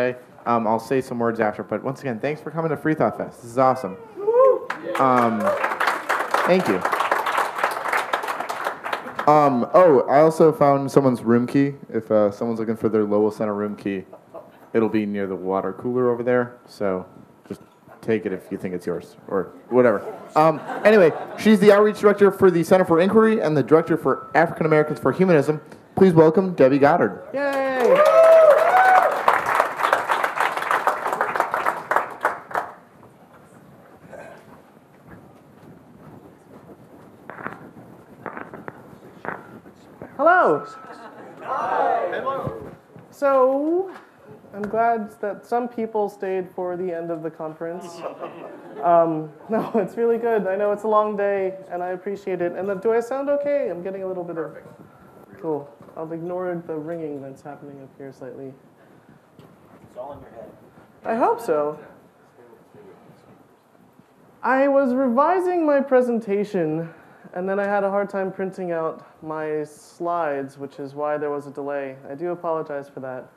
today. Um, I'll say some words after, but once again, thanks for coming to Free Thought Fest. This is awesome. Um, thank you. Um, oh, I also found someone's room key. If uh, someone's looking for their Lowell Center room key, it'll be near the water cooler over there. So just take it if you think it's yours or whatever. Um, anyway, she's the outreach director for the Center for Inquiry and the director for African Americans for Humanism. Please welcome Debbie Goddard. Yay! Hello. So, I'm glad that some people stayed for the end of the conference. Um, no, it's really good. I know it's a long day, and I appreciate it. And then, do I sound okay? I'm getting a little bit of. Cool. I'll ignore the ringing that's happening up here slightly. It's all in your head. I hope so. I was revising my presentation, and then I had a hard time printing out my slides, which is why there was a delay. I do apologize for that.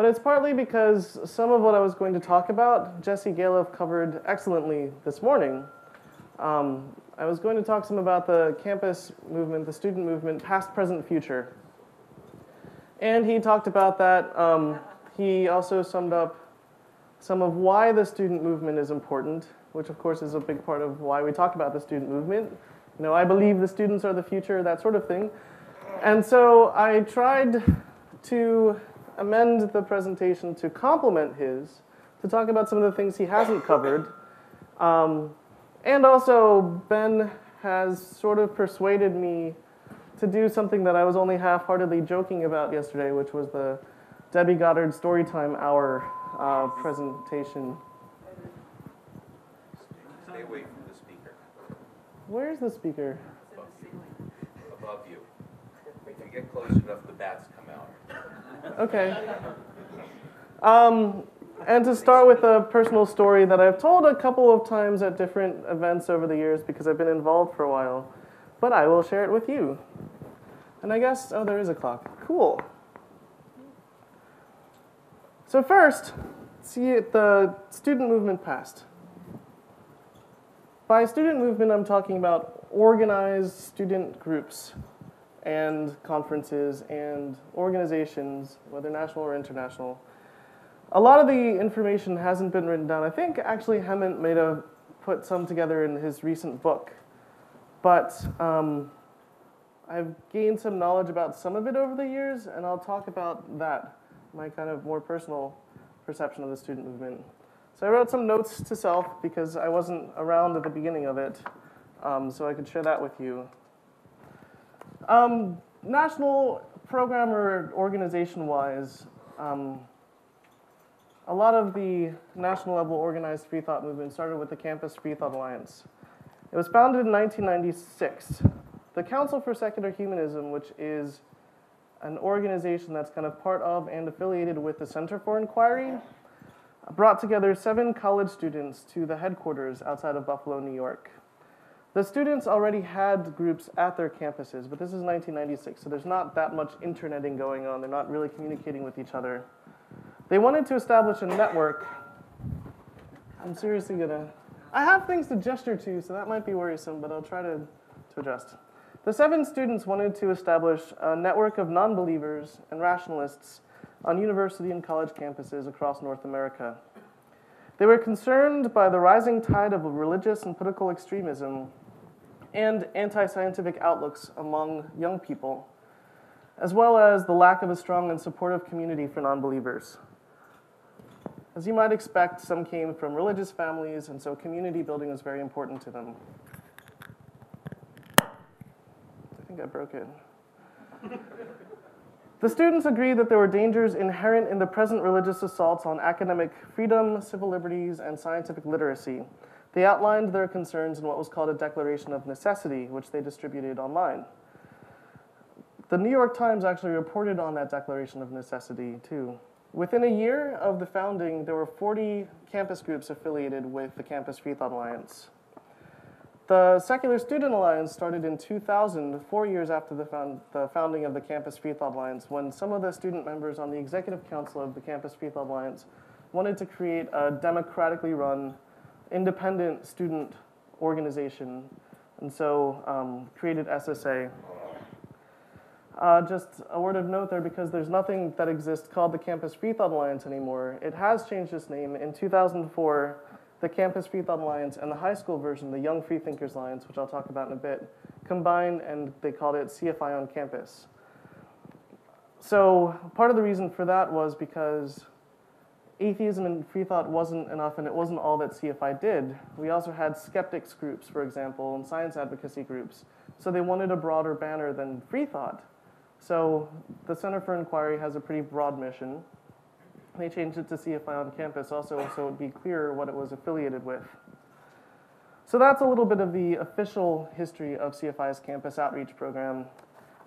But it's partly because some of what I was going to talk about, Jesse Galef covered excellently this morning. Um, I was going to talk some about the campus movement, the student movement, past, present, future. And he talked about that. Um, he also summed up some of why the student movement is important, which of course is a big part of why we talk about the student movement. You know, I believe the students are the future, that sort of thing. And so I tried to amend the presentation to complement his, to talk about some of the things he hasn't covered. Um, and also, Ben has sort of persuaded me to do something that I was only half heartedly joking about yesterday, which was the Debbie Goddard Storytime Hour uh, presentation. Stay away from the speaker, Where's the speaker? above you. If you get close enough, the bats come out. Okay. Um, and to start with a personal story that I've told a couple of times at different events over the years because I've been involved for a while, but I will share it with you. And I guess, oh, there is a clock. Cool. So, first, see the student movement past. By student movement, I'm talking about organized student groups and conferences and organizations, whether national or international. A lot of the information hasn't been written down. I think actually Hemant may have put some together in his recent book. But um, I've gained some knowledge about some of it over the years, and I'll talk about that, my kind of more personal perception of the student movement. So I wrote some notes to self because I wasn't around at the beginning of it, um, so I could share that with you. Um, national program or organization wise, um, a lot of the national level organized free thought movement started with the Campus Free Thought Alliance. It was founded in 1996. The Council for Secular Humanism, which is an organization that's kind of part of and affiliated with the Center for Inquiry, brought together seven college students to the headquarters outside of Buffalo, New York. The students already had groups at their campuses, but this is 1996, so there's not that much interneting going on. They're not really communicating with each other. They wanted to establish a network. I'm seriously gonna. I have things to gesture to, so that might be worrisome, but I'll try to, to adjust. The seven students wanted to establish a network of non believers and rationalists on university and college campuses across North America. They were concerned by the rising tide of religious and political extremism and anti scientific outlooks among young people, as well as the lack of a strong and supportive community for non believers. As you might expect, some came from religious families, and so community building was very important to them. I think I broke it. The students agreed that there were dangers inherent in the present religious assaults on academic freedom, civil liberties, and scientific literacy. They outlined their concerns in what was called a Declaration of Necessity, which they distributed online. The New York Times actually reported on that Declaration of Necessity, too. Within a year of the founding, there were 40 campus groups affiliated with the Campus Free Thought Alliance. The Secular Student Alliance started in 2000, four years after the, found, the founding of the Campus Free Thought Alliance, when some of the student members on the executive council of the Campus Free Thought Alliance wanted to create a democratically run, independent student organization, and so um, created SSA. Uh, just a word of note there because there's nothing that exists called the Campus Free Thought Alliance anymore. It has changed its name. In 2004, the Campus Free Thought Alliance and the high school version, the Young Freethinkers Alliance, which I'll talk about in a bit, combined and they called it CFI on Campus. So part of the reason for that was because atheism and free thought wasn't enough and it wasn't all that CFI did. We also had skeptics groups, for example, and science advocacy groups. So they wanted a broader banner than free thought. So the Center for Inquiry has a pretty broad mission. They changed it to CFI on campus also so it would be clear what it was affiliated with. So that's a little bit of the official history of CFI's campus outreach program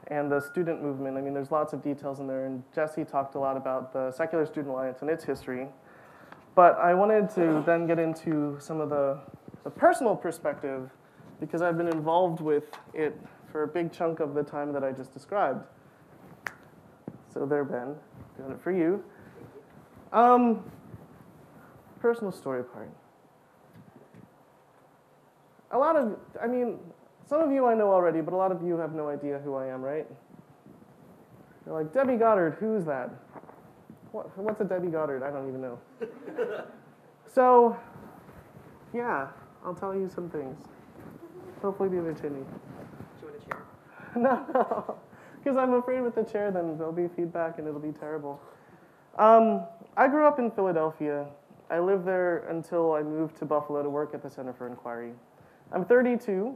and the student movement. I mean, there's lots of details in there, and Jesse talked a lot about the Secular Student Alliance and its history. But I wanted to then get into some of the, the personal perspective because I've been involved with it for a big chunk of the time that I just described. So there, Ben, doing it for you. Um, personal story part. A lot of, I mean, some of you I know already, but a lot of you have no idea who I am, right? You're like, Debbie Goddard, who's that? What, what's a Debbie Goddard? I don't even know. so, yeah, I'll tell you some things. Hopefully be entertaining. Do you want a chair? No, no. Because I'm afraid with the chair, then there'll be feedback and it'll be terrible. Um, I grew up in Philadelphia. I lived there until I moved to Buffalo to work at the Center for Inquiry. I'm 32.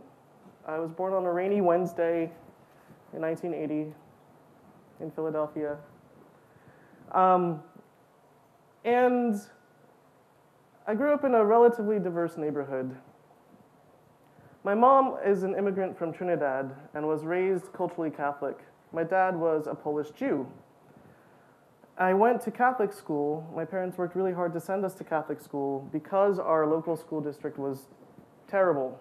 I was born on a rainy Wednesday in 1980 in Philadelphia. Um, and I grew up in a relatively diverse neighborhood. My mom is an immigrant from Trinidad and was raised culturally Catholic. My dad was a Polish Jew. I went to Catholic school. My parents worked really hard to send us to Catholic school because our local school district was terrible.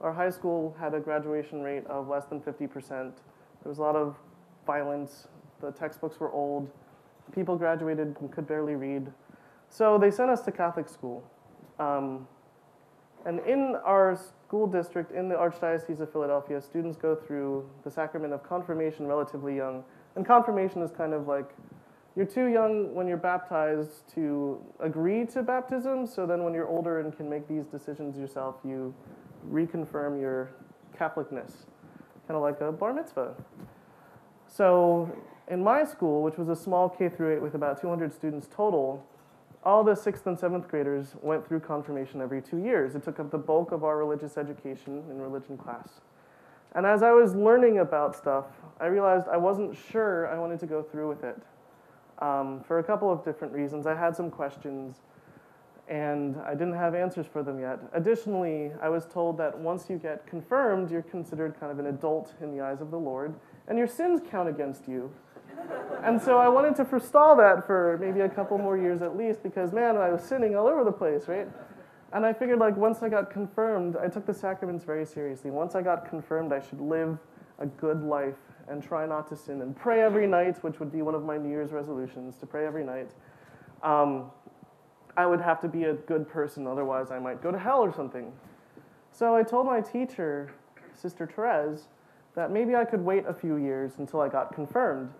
Our high school had a graduation rate of less than 50%. There was a lot of violence. The textbooks were old. People graduated and could barely read. So they sent us to Catholic school. Um, and in our school district, in the Archdiocese of Philadelphia, students go through the sacrament of confirmation relatively young. And confirmation is kind of like you're too young when you're baptized to agree to baptism, so then when you're older and can make these decisions yourself, you reconfirm your Catholicness, kind of like a bar mitzvah. So in my school, which was a small K through 8 with about 200 students total, all the sixth and seventh graders went through confirmation every two years. It took up the bulk of our religious education in religion class. And as I was learning about stuff, I realized I wasn't sure I wanted to go through with it um, for a couple of different reasons. I had some questions and I didn't have answers for them yet. Additionally, I was told that once you get confirmed, you're considered kind of an adult in the eyes of the Lord, and your sins count against you. and so I wanted to forestall that for maybe a couple more years at least, because man, I was sinning all over the place, right? And I figured, like, once I got confirmed, I took the sacraments very seriously. Once I got confirmed, I should live a good life and try not to sin and pray every night, which would be one of my New Year's resolutions to pray every night. Um, I would have to be a good person, otherwise, I might go to hell or something. So I told my teacher, Sister Therese, that maybe I could wait a few years until I got confirmed.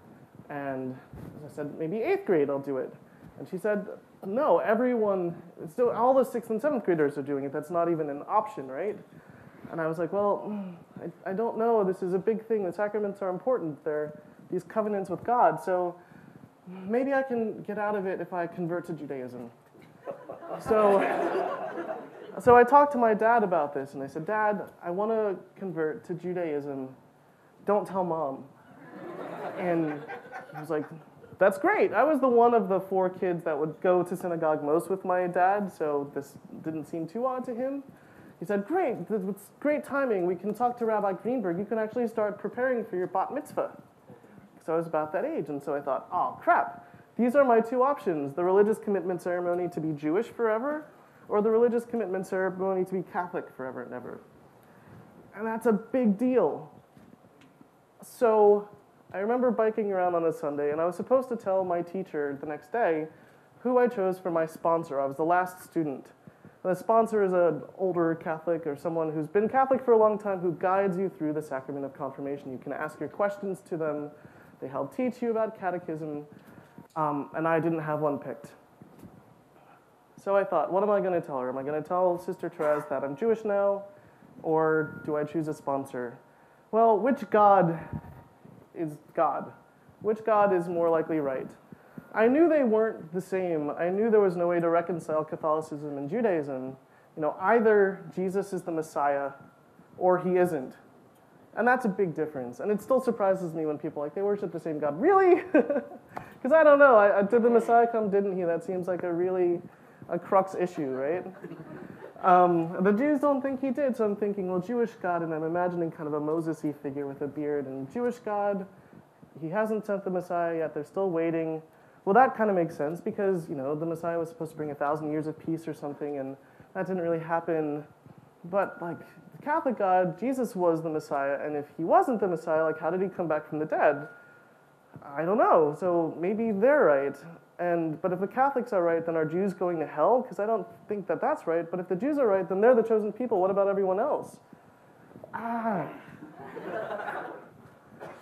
And I said, maybe eighth grade I'll do it. And she said, no, everyone, still all the sixth and seventh graders are doing it. That's not even an option, right? And I was like, well, I, I don't know. This is a big thing. The sacraments are important. They're these covenants with God. So maybe I can get out of it if I convert to Judaism. So, so I talked to my dad about this, and I said, Dad, I want to convert to Judaism. Don't tell mom. And he was like, That's great. I was the one of the four kids that would go to synagogue most with my dad, so this didn't seem too odd to him. He said, Great, it's great timing. We can talk to Rabbi Greenberg. You can actually start preparing for your bat mitzvah. So I was about that age, and so I thought, Oh, crap. These are my two options the religious commitment ceremony to be Jewish forever, or the religious commitment ceremony to be Catholic forever and ever. And that's a big deal. So I remember biking around on a Sunday, and I was supposed to tell my teacher the next day who I chose for my sponsor. I was the last student. And the sponsor is an older Catholic or someone who's been Catholic for a long time who guides you through the sacrament of confirmation. You can ask your questions to them, they help teach you about catechism, um, and I didn't have one picked. So I thought, what am I going to tell her? Am I going to tell Sister Therese that I'm Jewish now, or do I choose a sponsor? Well, which God is God? Which God is more likely right? I knew they weren't the same. I knew there was no way to reconcile Catholicism and Judaism. You know, either Jesus is the Messiah or he isn't. And that's a big difference. And it still surprises me when people like they worship the same God. Really? Because I don't know. I, did the Messiah come? Didn't he? That seems like a really a crux issue, right? Um, the Jews don't think he did, so I'm thinking, well, Jewish God, and I'm imagining kind of a Moses-y figure with a beard, and Jewish God, he hasn't sent the Messiah yet. They're still waiting. Well, that kind of makes sense because you know the Messiah was supposed to bring a thousand years of peace or something, and that didn't really happen. But like the Catholic God, Jesus was the Messiah, and if he wasn't the Messiah, like how did he come back from the dead? I don't know. So maybe they're right. And but if the Catholics are right, then are Jews going to hell? Because I don't think that that's right. But if the Jews are right, then they're the chosen people. What about everyone else? Ah.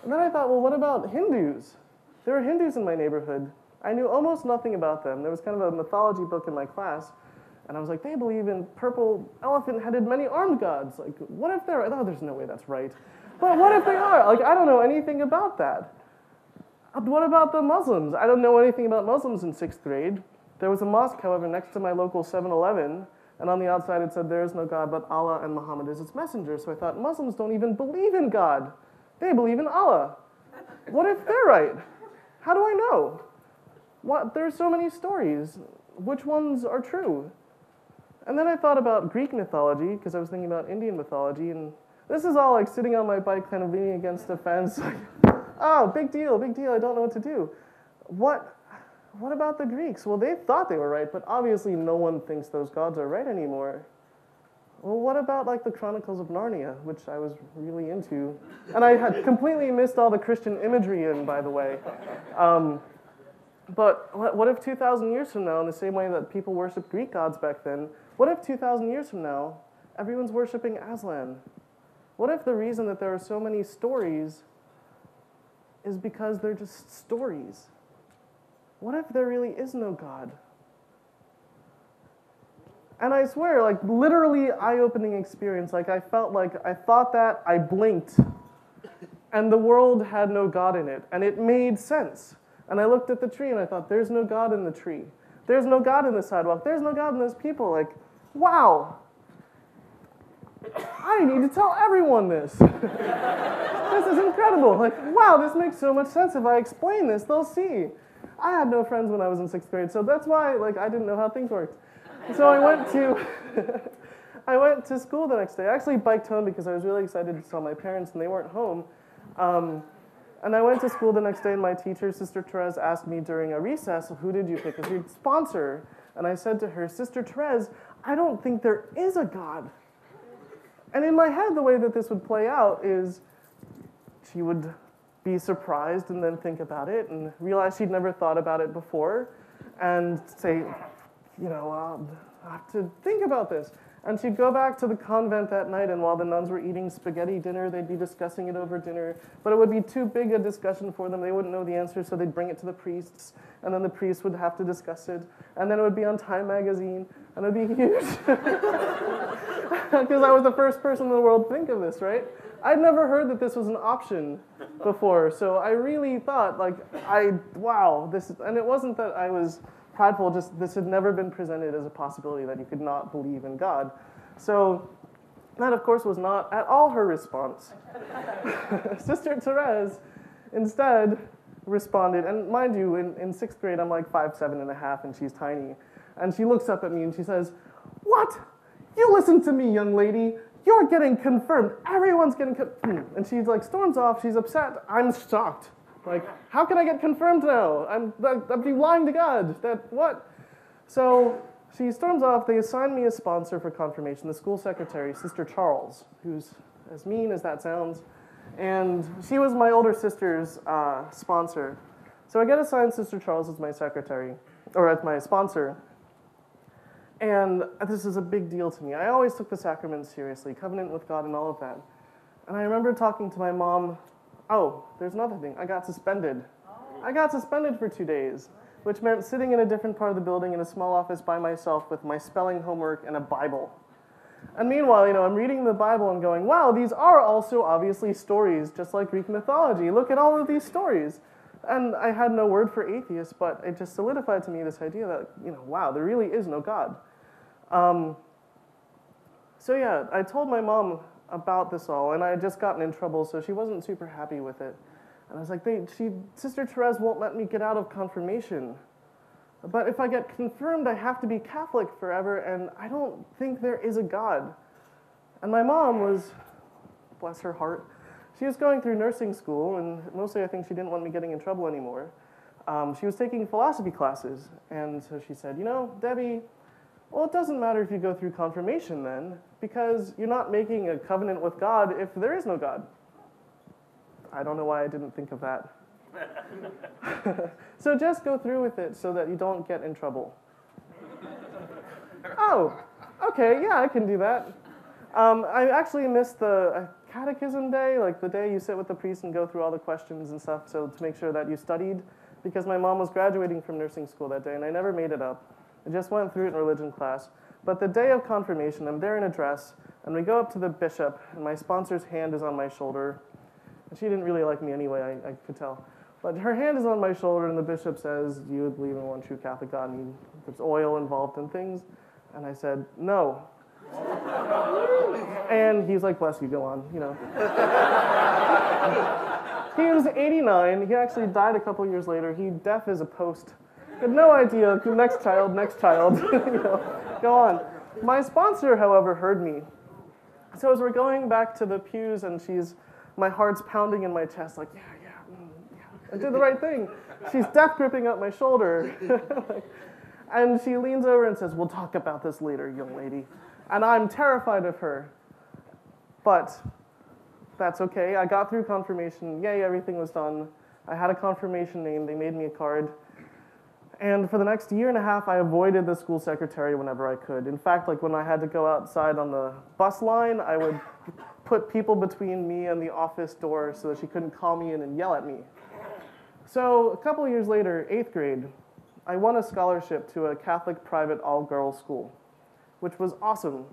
and then I thought, well, what about Hindus? There are Hindus in my neighborhood. I knew almost nothing about them. There was kind of a mythology book in my class, and I was like, they believe in purple elephant-headed many-armed gods. Like, what if they're? Oh, there's no way that's right. But what if they are? Like, I don't know anything about that. What about the Muslims? I don't know anything about Muslims in sixth grade. There was a mosque, however, next to my local 7-Eleven, and on the outside it said, "There is no God but Allah, and Muhammad is its messenger." So I thought, Muslims don't even believe in God; they believe in Allah. What if they're right? How do I know? What, there's so many stories. Which ones are true? And then I thought about Greek mythology, because I was thinking about Indian mythology, and this is all like sitting on my bike, kind of leaning against a fence, oh, big deal, big deal, I don't know what to do. What, what about the Greeks? Well, they thought they were right, but obviously no one thinks those gods are right anymore. Well, what about like the Chronicles of Narnia, which I was really into? And I had completely missed all the Christian imagery in, by the way. Um, but what if 2,000 years from now, in the same way that people worshiped Greek gods back then, what if 2,000 years from now, everyone's worshiping Aslan? What if the reason that there are so many stories is because they're just stories? What if there really is no God? And I swear, like literally eye-opening experience. Like I felt like I thought that, I blinked, and the world had no God in it, and it made sense. And I looked at the tree and I thought, there's no God in the tree. There's no God in the sidewalk. There's no God in those people. Like, wow. I need to tell everyone this. this is incredible. Like, wow, this makes so much sense. If I explain this, they'll see. I had no friends when I was in sixth grade, so that's why like I didn't know how things worked. So I went to I went to school the next day. I actually biked home because I was really excited to tell my parents, and they weren't home. Um, and I went to school the next day, and my teacher, Sister Therese, asked me during a recess, Who did you pick as your sponsor? And I said to her, Sister Therese, I don't think there is a God. And in my head, the way that this would play out is she would be surprised and then think about it and realize she'd never thought about it before and say, You know, um, I have to think about this. And she'd go back to the convent that night, and while the nuns were eating spaghetti dinner, they'd be discussing it over dinner. But it would be too big a discussion for them. They wouldn't know the answer, so they'd bring it to the priests, and then the priests would have to discuss it. And then it would be on Time magazine, and it'd be huge. Because I was the first person in the world to think of this, right? I'd never heard that this was an option before, so I really thought, like, I, wow, this, and it wasn't that I was prideful, just this had never been presented as a possibility that you could not believe in God. So that, of course, was not at all her response. Sister Therese instead responded, and mind you, in, in sixth grade, I'm like five, seven and a half, and she's tiny. And she looks up at me and she says, What? You listen to me, young lady. You're getting confirmed. Everyone's getting confirmed. And she's like, storms off. She's upset. I'm shocked. Like, how can I get confirmed now? I'm, I'd be lying to God. That, what? So she storms off. They assign me a sponsor for confirmation, the school secretary, Sister Charles, who's as mean as that sounds. And she was my older sister's uh, sponsor. So I get assigned Sister Charles as my secretary, or as my sponsor. And this is a big deal to me. I always took the sacrament seriously, covenant with God and all of that. And I remember talking to my mom, oh, there's another thing. I got suspended. I got suspended for two days, which meant sitting in a different part of the building in a small office by myself with my spelling homework and a Bible. And meanwhile, you know, I'm reading the Bible and going, wow, these are also obviously stories, just like Greek mythology. Look at all of these stories. And I had no word for atheist, but it just solidified to me this idea that, you know, wow, there really is no God. Um, so yeah, I told my mom about this all, and I had just gotten in trouble, so she wasn't super happy with it. And I was like, they, she, Sister Therese won't let me get out of confirmation. But if I get confirmed, I have to be Catholic forever, and I don't think there is a God. And my mom was, bless her heart, she was going through nursing school, and mostly I think she didn't want me getting in trouble anymore. Um, she was taking philosophy classes, and so she said, You know, Debbie, well, it doesn't matter if you go through confirmation then, because you're not making a covenant with God if there is no God. I don't know why I didn't think of that. so just go through with it so that you don't get in trouble. oh, okay, yeah, I can do that. Um, I actually missed the uh, catechism day, like the day you sit with the priest and go through all the questions and stuff, so to make sure that you studied, because my mom was graduating from nursing school that day, and I never made it up. I just went through it in religion class. But the day of confirmation, I'm there in a dress, and we go up to the bishop, and my sponsor's hand is on my shoulder. And she didn't really like me anyway, I, I could tell. But her hand is on my shoulder, and the bishop says, Do you believe in one true Catholic God? And there's oil involved in things. And I said, No. and he's like, Bless you, go on, you know. he was 89. He actually died a couple years later. He deaf as a post. Had no idea. Next child, next child. you know, go on. My sponsor, however, heard me. So as we're going back to the pews, and she's, my heart's pounding in my chest, like, yeah, yeah, mm, yeah. I did the right thing. She's death gripping up my shoulder. and she leans over and says, We'll talk about this later, young lady. And I'm terrified of her. But that's okay. I got through confirmation. Yay, everything was done. I had a confirmation name. They made me a card. And for the next year and a half, I avoided the school secretary whenever I could. In fact, like when I had to go outside on the bus line, I would put people between me and the office door so that she couldn't call me in and yell at me. So a couple years later, eighth grade, I won a scholarship to a Catholic private all girls school, which was awesome.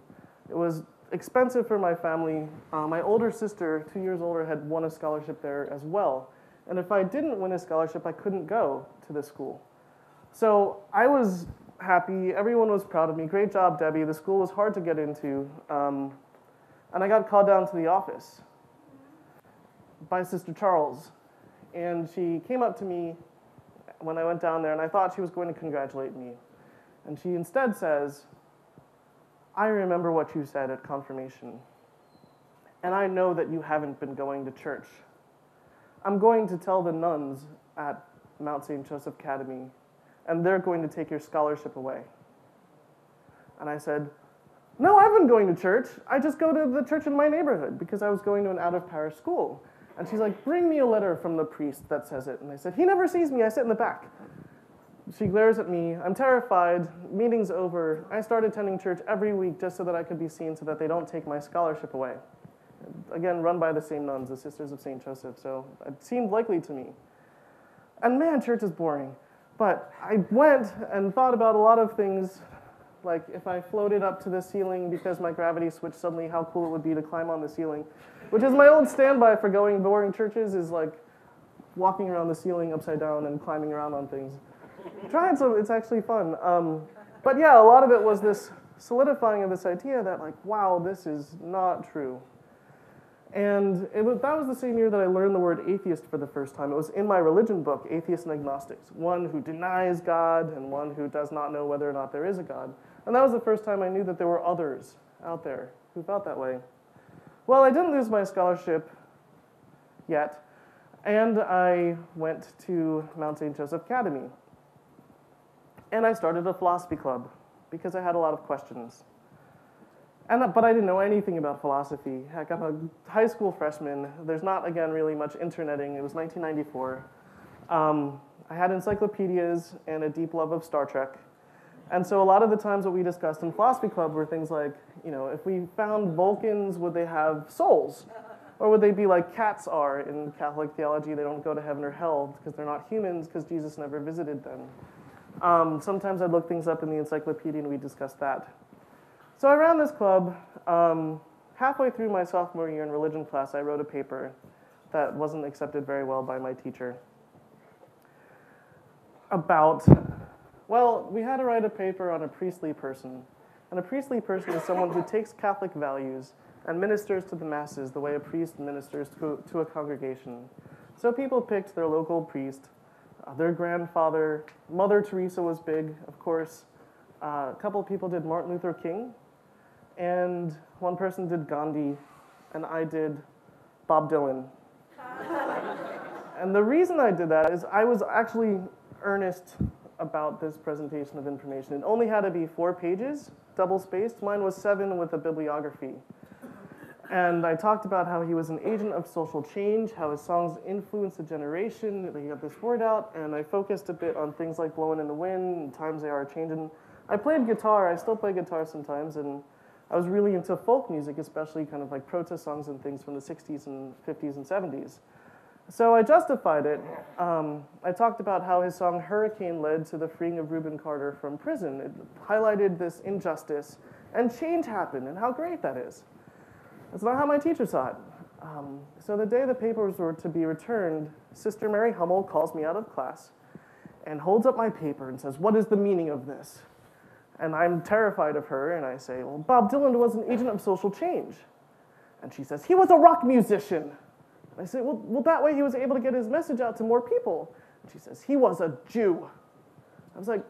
It was expensive for my family. Uh, my older sister, two years older, had won a scholarship there as well. And if I didn't win a scholarship, I couldn't go to the school. So I was happy. Everyone was proud of me. Great job, Debbie. The school was hard to get into. Um, and I got called down to the office by Sister Charles. And she came up to me when I went down there, and I thought she was going to congratulate me. And she instead says, I remember what you said at confirmation. And I know that you haven't been going to church. I'm going to tell the nuns at Mount St. Joseph Academy and they're going to take your scholarship away. And I said, No, I've been going to church. I just go to the church in my neighborhood because I was going to an out of parish school. And she's like, Bring me a letter from the priest that says it. And I said, He never sees me. I sit in the back. She glares at me. I'm terrified. Meeting's over. I start attending church every week just so that I could be seen so that they don't take my scholarship away. Again, run by the same nuns, the Sisters of St. Joseph. So it seemed likely to me. And man, church is boring. But I went and thought about a lot of things, like if I floated up to the ceiling because my gravity switched suddenly, how cool it would be to climb on the ceiling. Which is my old standby for going boring churches is like walking around the ceiling upside down and climbing around on things. Try it, so it's actually fun. Um, but yeah, a lot of it was this solidifying of this idea that like, wow, this is not true. And was, that was the same year that I learned the word atheist for the first time. It was in my religion book, Atheists and Agnostics, one who denies God and one who does not know whether or not there is a God. And that was the first time I knew that there were others out there who felt that way. Well, I didn't lose my scholarship yet, and I went to Mount St. Joseph Academy. And I started a philosophy club because I had a lot of questions. And, but I didn't know anything about philosophy. Heck, I'm a high school freshman. There's not, again, really much interneting. It was 1994. Um, I had encyclopedias and a deep love of Star Trek. And so a lot of the times what we discussed in philosophy club were things like, you know, if we found Vulcans, would they have souls? Or would they be like cats are in Catholic theology? They don't go to heaven or hell because they're not humans because Jesus never visited them. Um, sometimes I'd look things up in the encyclopedia and we discussed that. So I ran this club. Um, halfway through my sophomore year in religion class, I wrote a paper that wasn't accepted very well by my teacher about, well, we had to write a paper on a priestly person. And a priestly person is someone who takes Catholic values and ministers to the masses the way a priest ministers to, to a congregation. So people picked their local priest, uh, their grandfather. Mother Teresa was big, of course. Uh, a couple people did Martin Luther King, and one person did Gandhi, and I did Bob Dylan. and the reason I did that is I was actually earnest about this presentation of information. It only had to be four pages, double spaced. Mine was seven with a bibliography. And I talked about how he was an agent of social change, how his songs influenced a generation. He got this word out, and I focused a bit on things like blowing in the wind, times they are changing. I played guitar, I still play guitar sometimes, and I was really into folk music, especially kind of like protest songs and things from the 60s and 50s and 70s. So I justified it. Um, I talked about how his song Hurricane led to the freeing of Rubin Carter from prison. It highlighted this injustice, and change happened, and how great that is. That's not how my teacher saw it. Um, so the day the papers were to be returned, Sister Mary Hummel calls me out of class and holds up my paper and says, What is the meaning of this? And I'm terrified of her, and I say, Well, Bob Dylan was an agent of social change. And she says, He was a rock musician. And I say, well, well, that way he was able to get his message out to more people. And she says, He was a Jew. I was like,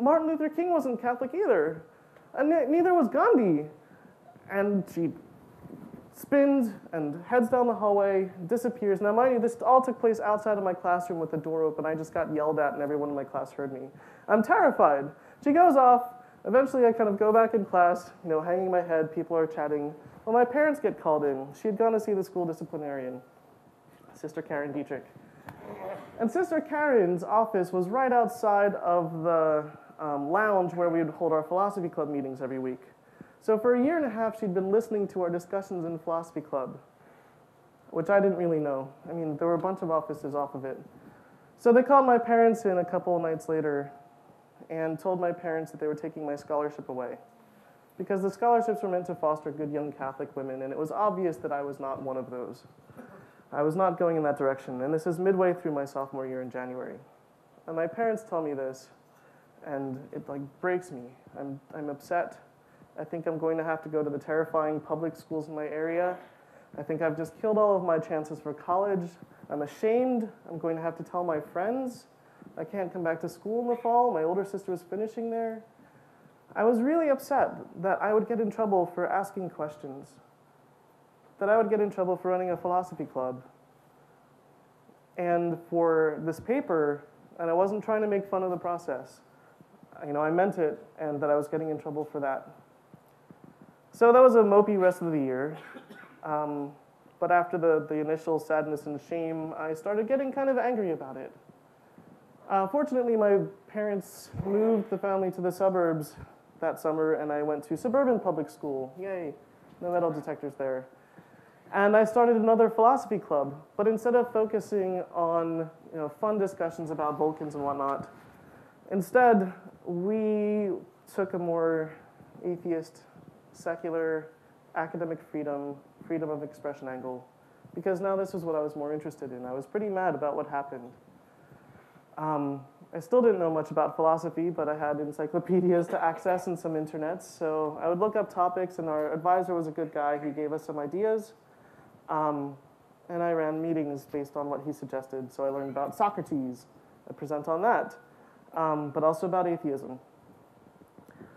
Martin Luther King wasn't Catholic either. And neither was Gandhi. And she spins and heads down the hallway, disappears. Now, mind you, this all took place outside of my classroom with the door open. I just got yelled at, and everyone in my class heard me. I'm terrified. She goes off. Eventually, I kind of go back in class, you know, hanging my head. People are chatting. Well, my parents get called in. She had gone to see the school disciplinarian, Sister Karen Dietrich. And Sister Karen's office was right outside of the um, lounge where we would hold our philosophy club meetings every week. So for a year and a half, she'd been listening to our discussions in philosophy club, which I didn't really know. I mean, there were a bunch of offices off of it. So they called my parents in a couple of nights later and told my parents that they were taking my scholarship away. Because the scholarships were meant to foster good young Catholic women, and it was obvious that I was not one of those. I was not going in that direction, and this is midway through my sophomore year in January. And my parents tell me this, and it like breaks me. I'm, I'm upset. I think I'm going to have to go to the terrifying public schools in my area. I think I've just killed all of my chances for college. I'm ashamed. I'm going to have to tell my friends. I can't come back to school in the fall. My older sister is finishing there. I was really upset that I would get in trouble for asking questions, that I would get in trouble for running a philosophy club, and for this paper, and I wasn't trying to make fun of the process. You know, I meant it, and that I was getting in trouble for that. So that was a mopey rest of the year. Um, but after the, the initial sadness and shame, I started getting kind of angry about it. Uh, fortunately, my parents moved the family to the suburbs that summer, and I went to suburban public school. Yay, no metal detectors there. And I started another philosophy club, but instead of focusing on you know, fun discussions about Vulcans and whatnot, instead we took a more atheist secular, academic freedom, freedom of expression angle, because now this is what I was more interested in. I was pretty mad about what happened. Um, I still didn't know much about philosophy, but I had encyclopedias to access and some internets. So I would look up topics, and our advisor was a good guy. He gave us some ideas. Um, and I ran meetings based on what he suggested. So I learned about Socrates. I present on that, um, but also about atheism.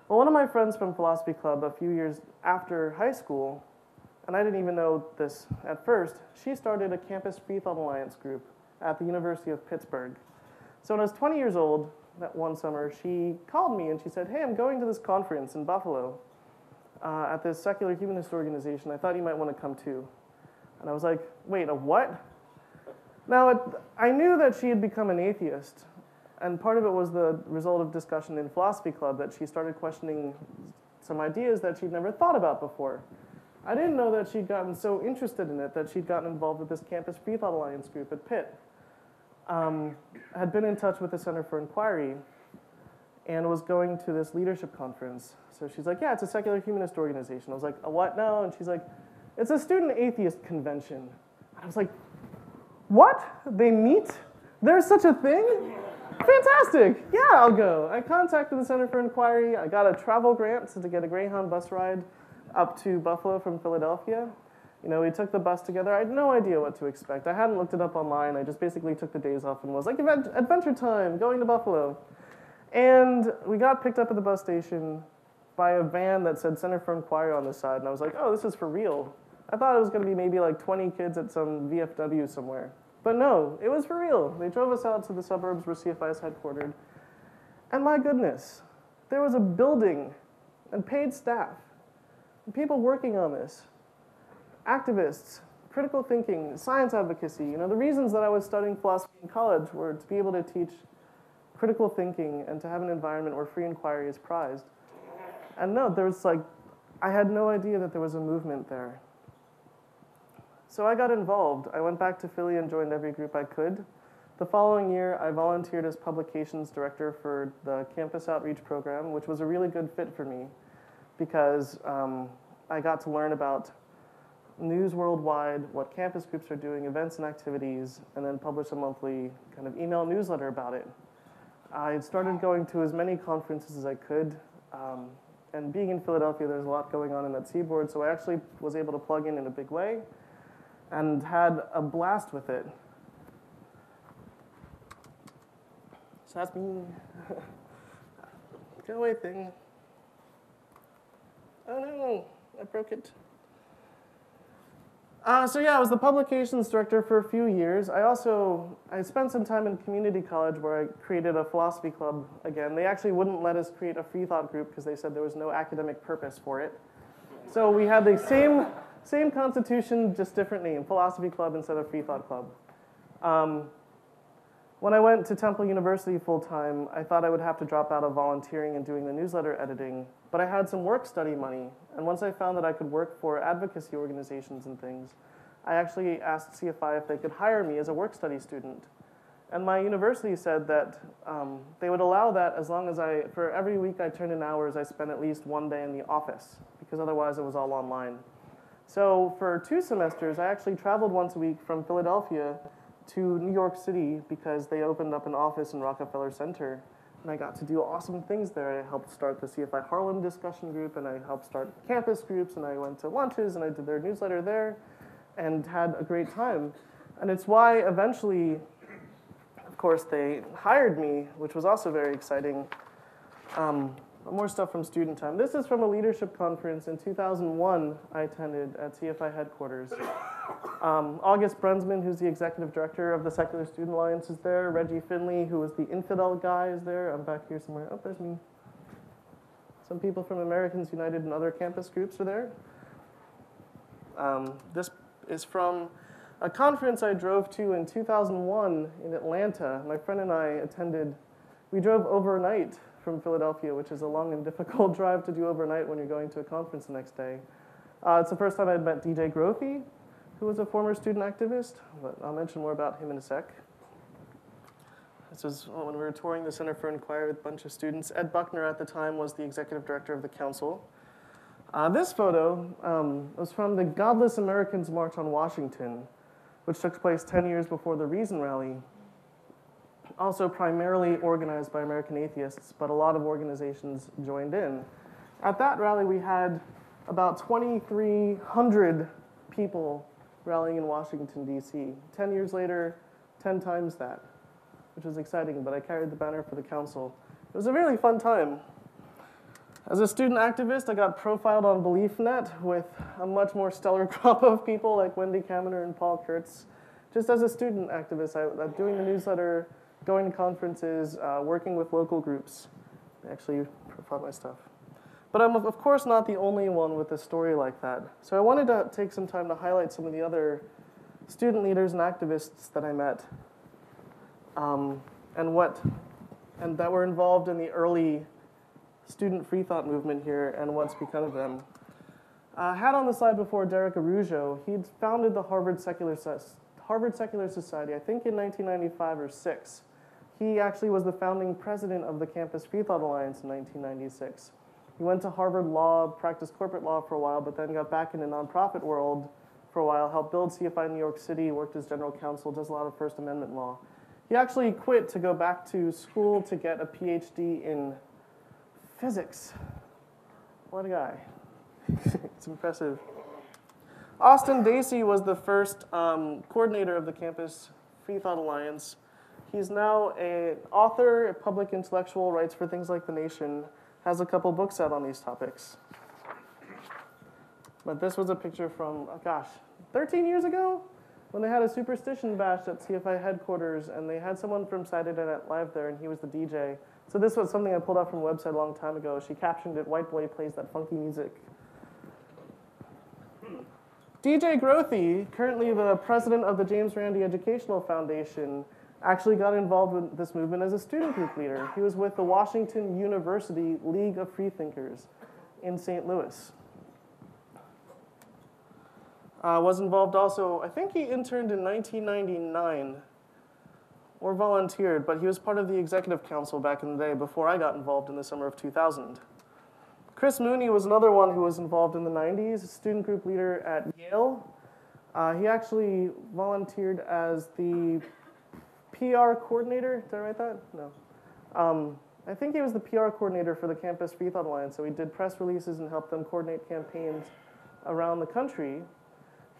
Well, one of my friends from Philosophy Club, a few years after high school, and I didn't even know this at first, she started a Campus Free Thought Alliance group at the University of Pittsburgh. So when I was 20 years old, that one summer, she called me and she said, Hey, I'm going to this conference in Buffalo. uh, at this secular humanist organization. I thought you might want to come too. And I was like, wait, a what? Now, it, I knew that she had become an atheist, and part of it was the result of discussion in philosophy club that she started questioning some ideas that she'd never thought about before. I didn't know that she'd gotten so interested in it that she'd gotten involved with this Campus Free Thought Alliance group at Pitt. Um, had been in touch with the Center for Inquiry and was going to this leadership conference. So she's like, Yeah, it's a secular humanist organization. I was like, what now? And she's like, It's a student atheist convention. I was like, What? They meet? There's such a thing? Fantastic. Yeah, I'll go. I contacted the Center for Inquiry. I got a travel grant to get a Greyhound bus ride up to Buffalo from Philadelphia. You know, we took the bus together. I had no idea what to expect. I hadn't looked it up online. I just basically took the days off and was like, adventure time, going to Buffalo. And we got picked up at the bus station by a van that said Center for Inquiry on the side. And I was like, oh, this is for real. I thought it was going to be maybe like 20 kids at some VFW somewhere. But no, it was for real. They drove us out to the suburbs where CFI is headquartered. And my goodness, there was a building and paid staff, and people working on this, activists, critical thinking, science advocacy. You know, the reasons that I was studying philosophy in college were to be able to teach critical thinking and to have an environment where free inquiry is prized. And no, there was like, I had no idea that there was a movement there. So I got involved. I went back to Philly and joined every group I could. The following year, I volunteered as publications director for the campus outreach program, which was a really good fit for me because um, I got to learn about news worldwide, what campus groups are doing, events and activities, and then publish a monthly kind of email newsletter about it. I started going to as many conferences as I could. Um, and being in Philadelphia, there's a lot going on in that seaboard, so I actually was able to plug in in a big way and had a blast with it. So that's me. Go away thing. Oh no, I broke it. Uh, so yeah, I was the publications director for a few years. I also I spent some time in community college where I created a philosophy club again. They actually wouldn't let us create a free thought group because they said there was no academic purpose for it. So we had the same same constitution, just different name, philosophy club instead of free thought club. Um, when I went to Temple University full time, I thought I would have to drop out of volunteering and doing the newsletter editing, but I had some work study money. And once I found that I could work for advocacy organizations and things, I actually asked CFI if they could hire me as a work study student. And my university said that um, they would allow that as long as I, for every week I turned in hours, I spent at least one day in the office, because otherwise it was all online. So for two semesters, I actually traveled once a week from Philadelphia to New York City because they opened up an office in Rockefeller Center. And I got to do awesome things there. I helped start the CFI Harlem discussion group, and I helped start campus groups, and I went to lunches, and I did their newsletter there, and had a great time. And it's why eventually, of course, they hired me, which was also very exciting. Um, more stuff from student time. This is from a leadership conference in 2001 I attended at CFI headquarters. Um, August Brunsman, who's the executive director of the Secular Student Alliance, is there. Reggie Finley, who was the infidel guy, is there. I'm back here somewhere. Oh, there's me. Some people from Americans United and other campus groups are there. Um, this is from a conference I drove to in 2001 in Atlanta. My friend and I attended, we drove overnight from Philadelphia, which is a long and difficult drive to do overnight when you're going to a conference the next day. Uh, it's the first time I'd met DJ Grothe, who was a former student activist, but I'll mention more about him in a sec. This was when we were touring the Center for Inquiry with a bunch of students. Ed Buckner at the time was the executive director of the council. Uh, this photo um, was from the Godless Americans March on Washington, which took place 10 years before the Reason Rally also primarily organized by American atheists, but a lot of organizations joined in. At that rally, we had about 2,300 people rallying in Washington, D.C. Ten years later, 10 times that, which was exciting, but I carried the banner for the council. It was a really fun time. As a student activist, I got profiled on BeliefNet with a much more stellar crop of people like Wendy Kaminer and Paul Kurtz. Just as a student activist, I, am doing the newsletter going to conferences, uh, working with local groups. They actually profile my stuff. But I'm, of course, not the only one with a story like that. So I wanted to take some time to highlight some of the other student leaders and activists that I met um, and what and that were involved in the early student free thought movement here and what's become of them. I uh, had on the slide before Derek Araujo. He'd founded the Harvard Secular, Harvard Secular Society, I think in 1995 or 6. He actually was the founding president of the Campus Free Thought Alliance in 1996. He went to Harvard Law, practiced corporate law for a while, but then got back in the nonprofit world for a while, helped build CFI in New York City, worked as general counsel, does a lot of First Amendment law. He actually quit to go back to school to get a PhD in physics. What a guy. it's impressive. Austin Dacey was the first um, coordinator of the Campus Free Thought Alliance. He's now an author, a public intellectual, writes for things like The Nation, has a couple books out on these topics. But this was a picture from, oh gosh, 13 years ago? when they had a superstition bash at CFI headquarters, and they had someone from Saturday Night Live there, and he was the DJ. So this was something I pulled out from a website a long time ago. She captioned it, "White boy plays that funky music." DJ Grothe, currently the president of the James Randi Educational Foundation, actually got involved with this movement as a student group leader. He was with the Washington University League of Freethinkers in St. Louis. Uh, was involved also, I think he interned in 1999 or volunteered, but he was part of the executive council back in the day before I got involved in the summer of 2000. Chris Mooney was another one who was involved in the 90s, a student group leader at Yale. Uh, he actually volunteered as the PR coordinator. Did I write that? No. Um, I think he was the PR coordinator for the Campus Free Thought Alliance, so he did press releases and helped them coordinate campaigns around the country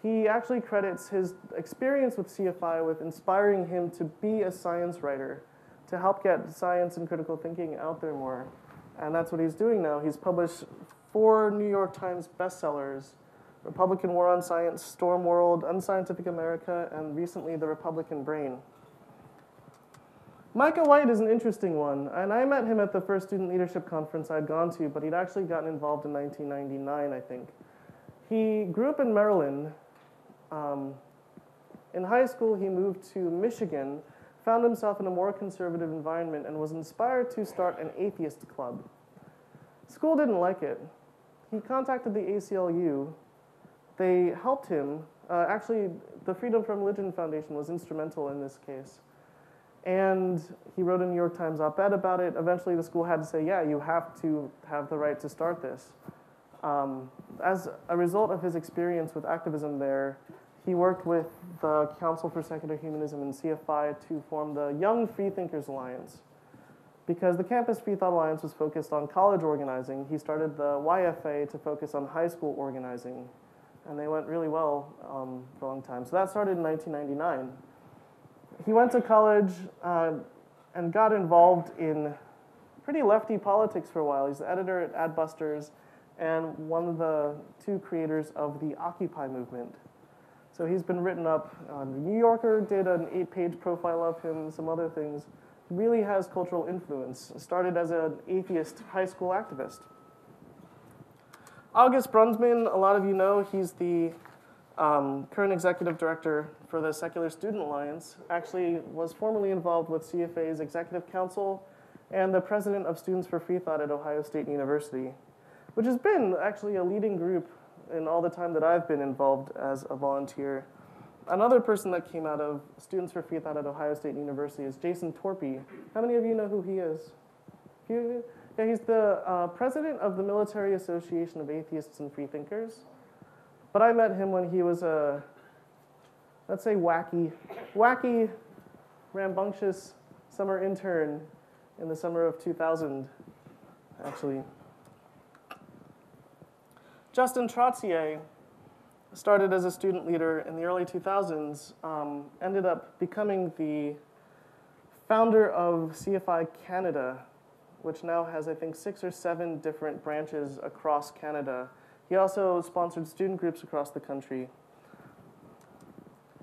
he actually credits his experience with CFI with inspiring him to be a science writer, to help get science and critical thinking out there more. And that's what he's doing now. He's published four New York Times bestsellers Republican War on Science, Storm World, Unscientific America, and recently The Republican Brain. Micah White is an interesting one, and I met him at the first student leadership conference I'd gone to, but he'd actually gotten involved in 1999, I think. He grew up in Maryland um, in high school, he moved to Michigan, found himself in a more conservative environment, and was inspired to start an atheist club. School didn't like it. He contacted the ACLU. They helped him. Uh, actually, the Freedom from Religion Foundation was instrumental in this case. And he wrote a New York Times op ed about it. Eventually, the school had to say, yeah, you have to have the right to start this. Um, as a result of his experience with activism there, he worked with the Council for Secular Humanism and CFI to form the Young Freethinkers Alliance. Because the Campus Free Thought Alliance was focused on college organizing, he started the YFA to focus on high school organizing. And they went really well um, for a long time. So that started in 1999. He went to college uh, and got involved in pretty lefty politics for a while. He's the editor at Adbusters and one of the two creators of the Occupy movement. So he's been written up. Uh, the New Yorker did an eight page profile of him, some other things. He really has cultural influence. Started as an atheist high school activist. August Brunsman, a lot of you know, he's the um, current executive director for the Secular Student Alliance. Actually, was formerly involved with CFA's executive council and the president of Students for Free Thought at Ohio State University which has been actually a leading group in all the time that I've been involved as a volunteer. Another person that came out of Students for Free Thought at Ohio State University is Jason Torpy. How many of you know who he is? Yeah, he's the uh, president of the Military Association of Atheists and Freethinkers. But I met him when he was a, let's say, wacky, wacky, rambunctious summer intern in the summer of 2000, actually. Justin Trottier started as a student leader in the early 2000s, um, ended up becoming the founder of CFI Canada, which now has, I think, six or seven different branches across Canada. He also sponsored student groups across the country.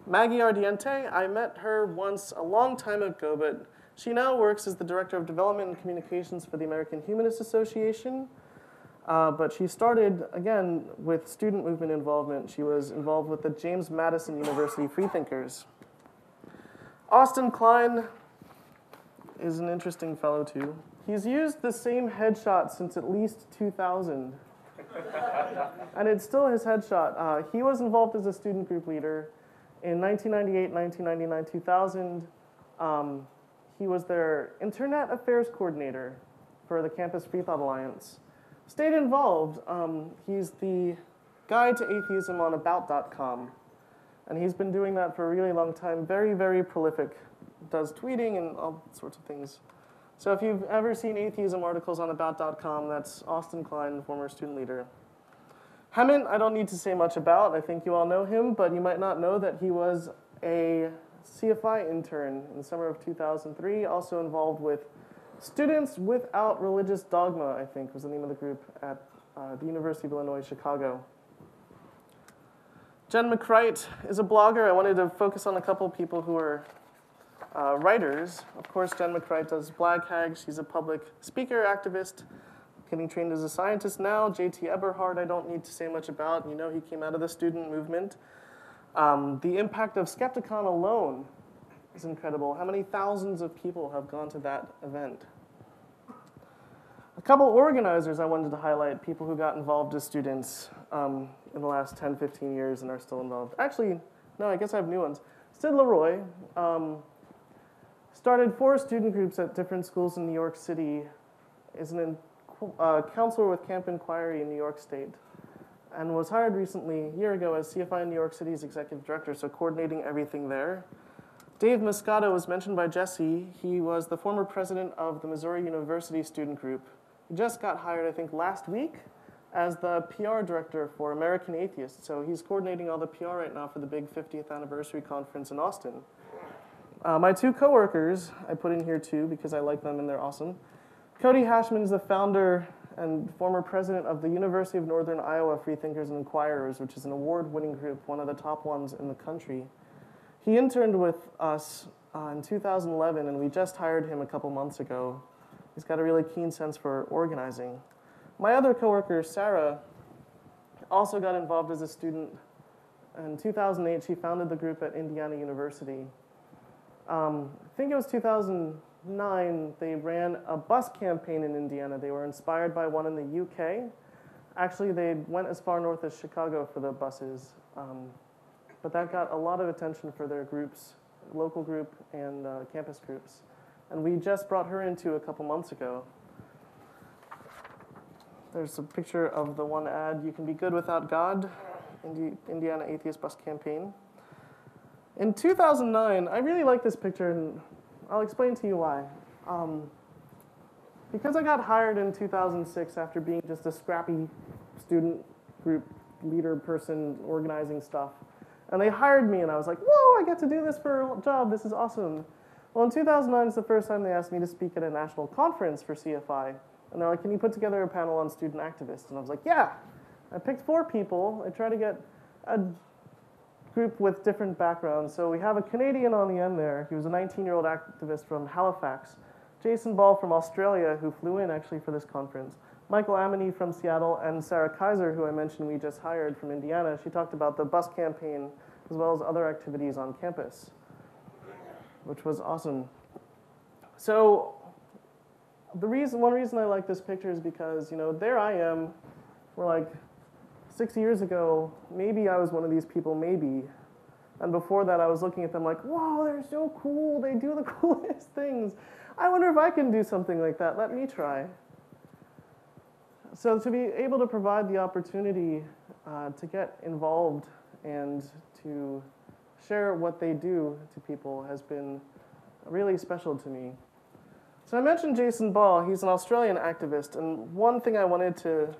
Maggie Ardiente, I met her once a long time ago, but she now works as the Director of Development and Communications for the American Humanist Association. Uh, but she started, again, with student movement involvement. She was involved with the James Madison University Freethinkers. Austin Cline is an interesting fellow, too. He's used the same headshot since at least 2000. and it's still his headshot. Uh, he was involved as a student group leader in 1998, 1999, 2000. Um, he was their Internet Affairs Coordinator for the Campus Free Thought Alliance. Stayed involved. Um, he's the guide to atheism on About.com. And he's been doing that for a really long time. Very, very prolific. Does tweeting and all sorts of things. So if you've ever seen atheism articles on About.com, that's Austin Cline, former student leader. Hemant, I don't need to say much about. I think you all know him, but you might not know that he was a CFI intern in the summer of 2003, also involved with Students Without Religious Dogma, I think was the name of the group at uh, the University of Illinois Chicago. Jen McCreight is a blogger. I wanted to focus on a couple people who are uh, writers. Of course, Jen McCreight does Blag Hag. She's a public speaker, activist, getting trained as a scientist now. J.T. Eberhard, I don't need to say much about. You know, he came out of the student movement. Um, the impact of Skepticon alone is incredible. How many thousands of people have gone to that event? A couple organizers I wanted to highlight, people who got involved as students um, in the last 10, 15 years and are still involved. Actually, no, I guess I have new ones. Sid Leroy um, started four student groups at different schools in New York City, is an uh, counselor with Camp Inquiry in New York State, and was hired recently, a year ago, as CFI New York City's executive director, so coordinating everything there. Dave Muscato was mentioned by Jesse. He was the former president of the Missouri University Student Group. He just got hired, I think, last week as the PR director for American Atheists. So he's coordinating all the PR right now for the big 50th anniversary conference in Austin. Uh, my two coworkers, I put in here too because I like them and they're awesome. Cody Hashman is the founder and former president of the University of Northern Iowa Freethinkers and Inquirers, which is an award winning group, one of the top ones in the country. He interned with us uh, in 2011, and we just hired him a couple months ago. He's got a really keen sense for organizing. My other coworker, Sarah, also got involved as a student. In 2008, she founded the group at Indiana University. Um, I think it was 2009, they ran a bus campaign in Indiana. They were inspired by one in the UK. Actually, they went as far north as Chicago for the buses. Um, but that got a lot of attention for their groups, local group and uh, campus groups. And we just brought her into a couple months ago. There's a picture of the one ad, You Can Be Good Without God, Indi- Indiana Atheist Bus Campaign. In 2009, I really like this picture, and I'll explain to you why. Um, because I got hired in 2006 after being just a scrappy student group leader person organizing stuff, and they hired me, and I was like, whoa, I get to do this for a job. This is awesome. Well, in 2009 is the first time they asked me to speak at a national conference for CFI. And they're like, can you put together a panel on student activists? And I was like, yeah. I picked four people. I tried to get a group with different backgrounds. So we have a Canadian on the end there. He was a 19-year-old activist from Halifax. Jason Ball from Australia, who flew in actually for this conference. Michael Amity from Seattle, and Sarah Kaiser, who I mentioned we just hired from Indiana. She talked about the bus campaign as well as other activities on campus, which was awesome. So the reason, one reason I like this picture is because, you know, there I am, we're like six years ago, maybe I was one of these people, maybe. And before that, I was looking at them like, whoa, they're so cool. They do the coolest things. I wonder if I can do something like that. Let me try. So to be able to provide the opportunity uh, to get involved and to share what they do to people has been really special to me. So I mentioned Jason Ball. He's an Australian activist, and one thing I wanted to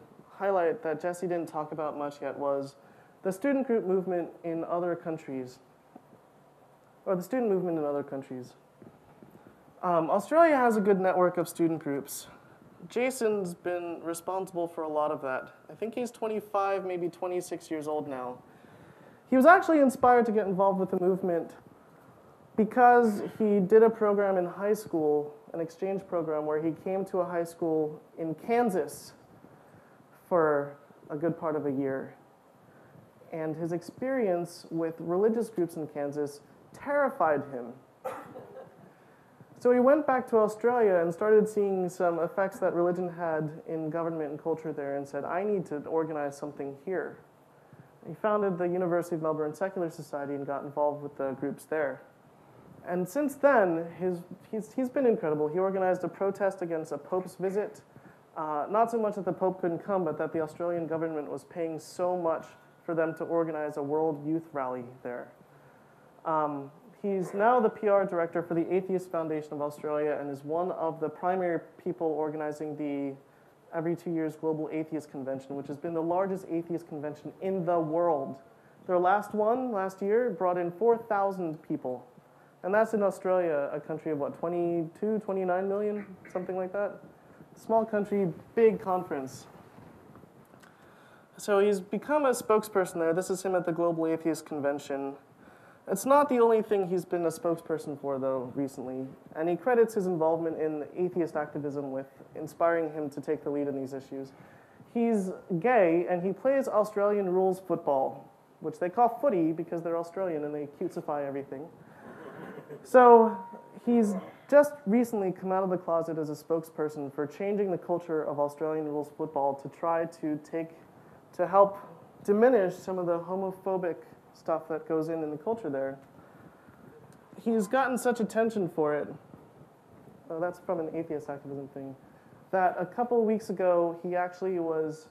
highlight that Jesse didn't talk about much yet was the student group movement in other countries, or the student movement in other countries. Um, Australia has a good network of student groups. Jason's been responsible for a lot of that. I think he's 25, maybe 26 years old now. He was actually inspired to get involved with the movement because he did a program in high school, an exchange program, where he came to a high school in Kansas for a good part of a year. And his experience with religious groups in Kansas terrified him. So he went back to Australia and started seeing some effects that religion had in government and culture there and said, I need to organize something here. He founded the University of Melbourne Secular Society and got involved with the groups there. And since then, his, he's, he's been incredible. He organized a protest against a Pope's visit. Uh, not so much that the Pope couldn't come, but that the Australian government was paying so much for them to organize a world youth rally there. Um, he's now the PR director for the Atheist Foundation of Australia and is one of the primary people organizing the every two years Global Atheist Convention, which has been the largest atheist convention in the world. Their last one, last year, brought in 4,000 people. And that's in Australia, a country of what, 22, 29 million, something like that? Small country, big conference. So he's become a spokesperson there. This is him at the Global Atheist Convention. It's not the only thing he's been a spokesperson for, though, recently. And he credits his involvement in atheist activism with inspiring him to take the lead in these issues. He's gay, and he plays Australian rules football, which they call footy because they're Australian and they cutesify everything. So he's just recently come out of the closet as a spokesperson for changing the culture of Australian rules football to try to take, to help diminish some of the homophobic stuff that goes in in the culture there. He's gotten such attention for it. Oh, that's from an atheist activism thing. That a couple of weeks ago, he actually was,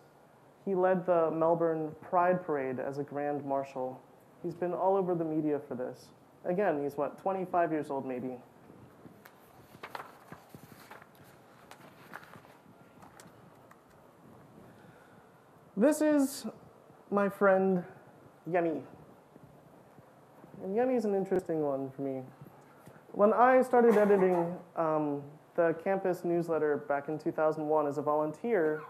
he led the Melbourne Pride Parade as a grand marshal. He's been all over the media for this. Again, he's what, 25 years old maybe. This is my friend Yemi. And Yemi is an interesting one for me. When I started editing um, the campus newsletter back in 2001 as a volunteer,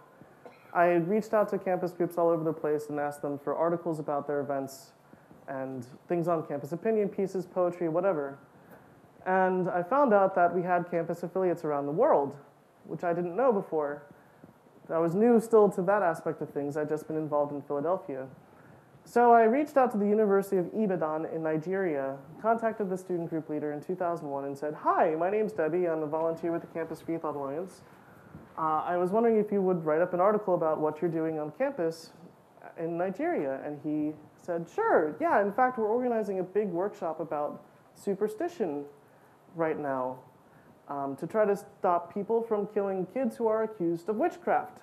I reached out to campus groups all over the place and asked them for articles about their events and things on campus, opinion pieces, poetry, whatever. And I found out that we had campus affiliates around the world, which I didn't know before. I was new still to that aspect of things. I'd just been involved in Philadelphia. So I reached out to the University of Ibadan in Nigeria, contacted the student group leader in 2001 and said, Hi, my name's Debbie. I'm a volunteer with the Campus Free Thought Alliance. Uh, I was wondering if you would write up an article about what you're doing on campus in Nigeria. And he said, Sure, yeah. In fact, we're organizing a big workshop about superstition right now um, to try to stop people from killing kids who are accused of witchcraft.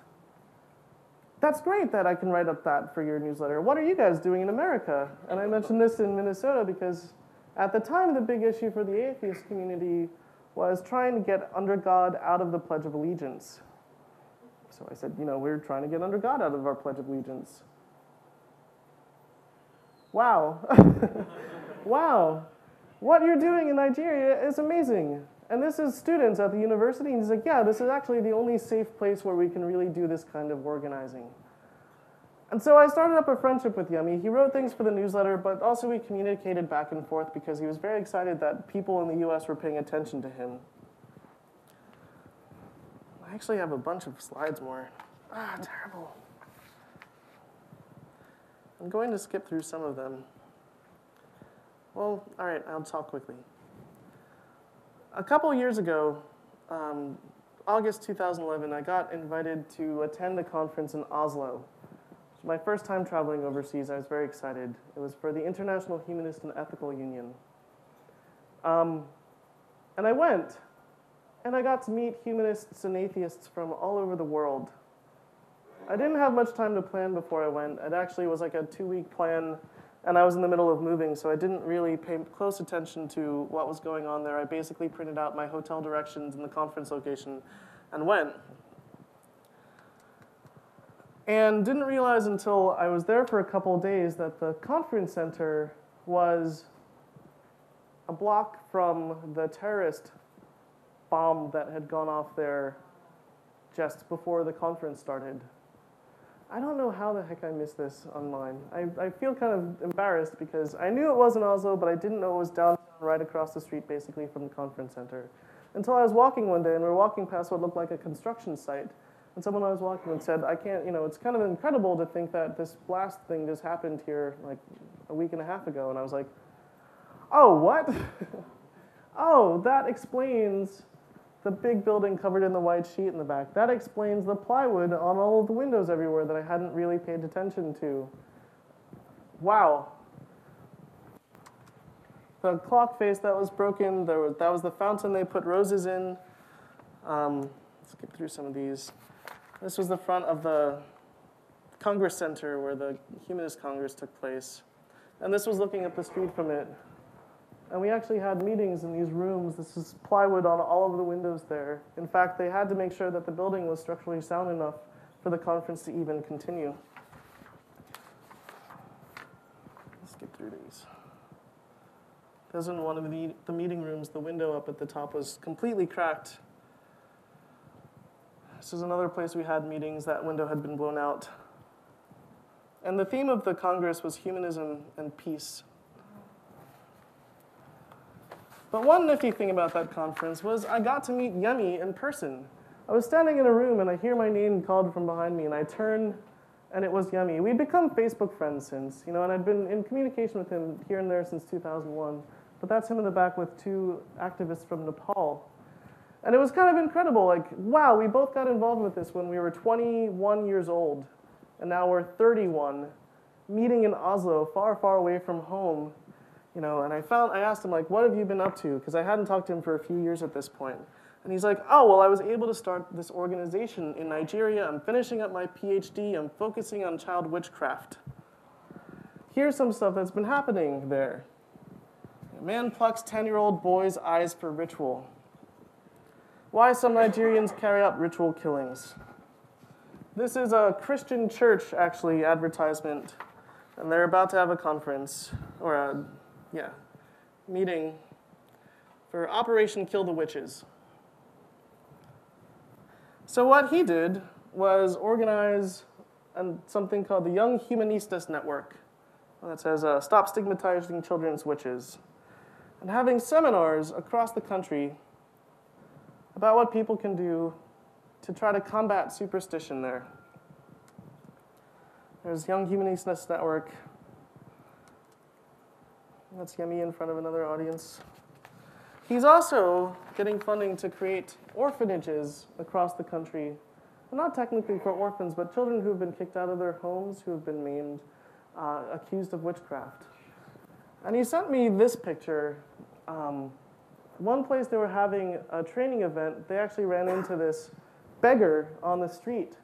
That's great that I can write up that for your newsletter. What are you guys doing in America? And I mentioned this in Minnesota because at the time, the big issue for the atheist community was trying to get under God out of the Pledge of Allegiance. So I said, you know, we're trying to get under God out of our Pledge of Allegiance. Wow. wow. What you're doing in Nigeria is amazing. And this is students at the university. And he's like, yeah, this is actually the only safe place where we can really do this kind of organizing. And so I started up a friendship with Yemi. He wrote things for the newsletter, but also we communicated back and forth because he was very excited that people in the US were paying attention to him. I actually have a bunch of slides more. Ah, terrible. I'm going to skip through some of them. Well, all right, I'll talk quickly. A couple years ago, um, August 2011, I got invited to attend a conference in Oslo. It was my first time traveling overseas. I was very excited. It was for the International Humanist and Ethical Union. Um, and I went, and I got to meet humanists and atheists from all over the world. I didn't have much time to plan before I went. It actually was like a two week plan, and I was in the middle of moving, so I didn't really pay close attention to what was going on there. I basically printed out my hotel directions and the conference location and went. And didn't realize until I was there for a couple days that the conference center was a block from the terrorist bomb that had gone off there just before the conference started. I don't know how the heck I missed this online. I, I feel kind of embarrassed because I knew it was in Oslo, but I didn't know it was downtown right across the street basically from the conference center. Until I was walking one day and we were walking past what looked like a construction site. And someone I was walking with said, I can't, you know, it's kind of incredible to think that this blast thing just happened here like a week and a half ago. And I was like, oh, what? oh, that explains the big building covered in the white sheet in the back. That explains the plywood on all of the windows everywhere that I hadn't really paid attention to. Wow. The clock face that was broken, there was, that was the fountain they put roses in. Um, skip through some of these. This was the front of the Congress Center where the Humanist Congress took place. And this was looking at the street from it. And we actually had meetings in these rooms. This is plywood on all of the windows there. In fact, they had to make sure that the building was structurally sound enough for the conference to even continue. Let's get through these. Those in one of the, the meeting rooms, the window up at the top was completely cracked. This is another place we had meetings. That window had been blown out. And the theme of the Congress was humanism and peace. But one nifty thing about that conference was I got to meet Yemi in person. I was standing in a room and I hear my name called from behind me, and I turn and it was Yemi. We'd become Facebook friends since, you know, and I'd been in communication with him here and there since 2001. But that's him in the back with two activists from Nepal. And it was kind of incredible. Like, wow, we both got involved with this when we were 21 years old, and now we're 31, meeting in Oslo, far, far away from home, you know, and I found, I asked him, like, what have you been up to? Because I hadn't talked to him for a few years at this point. And he's like, oh, well, I was able to start this organization in Nigeria. I'm finishing up my PhD. I'm focusing on child witchcraft. Here's some stuff that's been happening there. A man plucks 10 year old boy's eyes for ritual. Why some Nigerians carry out ritual killings. This is a Christian church, actually, advertisement. And they're about to have a conference, or a yeah, meeting for Operation Kill the Witches. So what he did was organize something called the Young Humanistas Network that says uh, Stop Stigmatizing Children's Witches, and having seminars across the country about what people can do to try to combat superstition there. There's Young Humanistas Network, that's Yemi in front of another audience. He's also getting funding to create orphanages across the country. Not technically for orphans, but children who've been kicked out of their homes, who have been maimed, uh, accused of witchcraft. And he sent me this picture. Um, one place they were having a training event, they actually ran into this beggar on the street.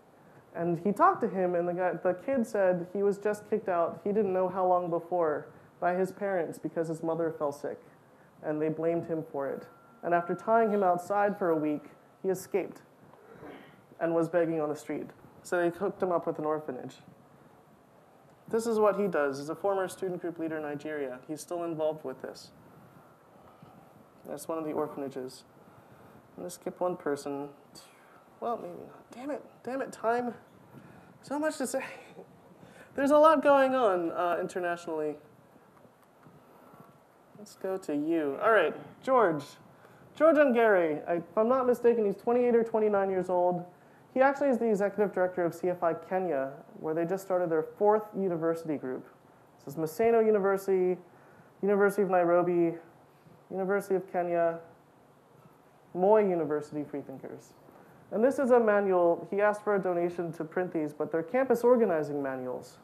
And he talked to him, and the, guy, the kid said he was just kicked out. He didn't know how long before by his parents because his mother fell sick, and they blamed him for it. And after tying him outside for a week, he escaped and was begging on the street. So they hooked him up with an orphanage. This is what he does. He's a former student group leader in Nigeria. He's still involved with this. That's one of the orphanages. I'm going to skip one person. Well, maybe not. Damn it. Damn it, time. So much to say. There's a lot going on uh, internationally. Let's go to you. All right, George. George Ongere. I, if I'm not mistaken, he's 28 or 29 years old. He actually is the executive director of CFI Kenya, where they just started their fourth university group. This is Maseno University, University of Nairobi, University of Kenya, Moi University Freethinkers. And this is a manual. He asked for a donation to print these, but they're campus organizing manuals